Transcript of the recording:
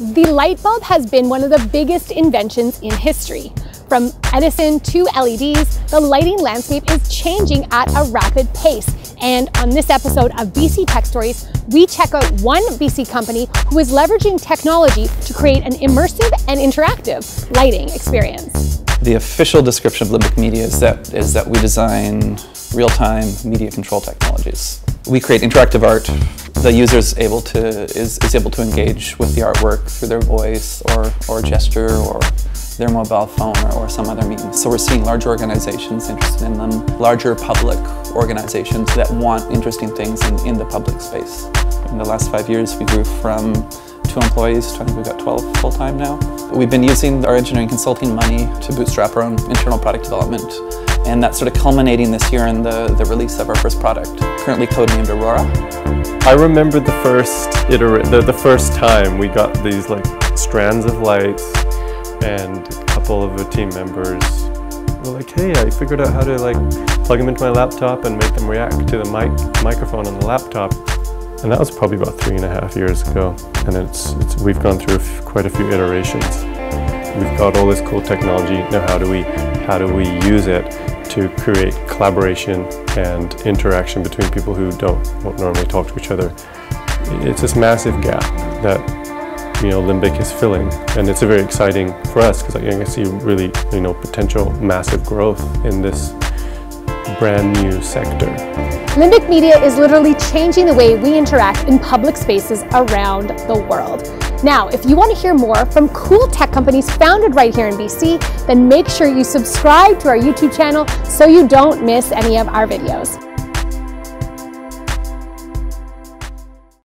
The light bulb has been one of the biggest inventions in history. From Edison to LEDs, the lighting landscape is changing at a rapid pace. And on this episode of BC Tech Stories, we check out one BC company who is leveraging technology to create an immersive and interactive lighting experience. The official description of Limbic Media is that, is that we design real-time media control technologies. We create interactive art the user is able to is, is able to engage with the artwork through their voice or, or gesture or their mobile phone or, or, some other means. So we're seeing large organizations interested in them, larger public organizations that want interesting things in, in the public space. In the last five years, we grew from two employees to I think we've got 12 full-time now. We've been using our engineering consulting money to bootstrap our own internal product development and that's sort of culminating this year in the, the release of our first product, currently codenamed Aurora. I remember the first iter the, the first time we got these like strands of lights and a couple of the team members were like, hey, I figured out how to like plug them into my laptop and make them react to the mic microphone on the laptop. And that was probably about three and a half years ago. And it's, it's we've gone through quite a few iterations. We've got all this cool technology. Now how do we how do we use it to create collaboration and interaction between people who don't normally talk to each other. It's this massive gap that you know Limbic is filling, and it's very exciting for us because I can see really you know potential massive growth in this brand new sector. Limbic Media is literally changing the way we interact in public spaces around the world. Now, if you want to hear more from cool tech companies founded right here in BC, then make sure you subscribe to our YouTube channel so you don't miss any of our videos.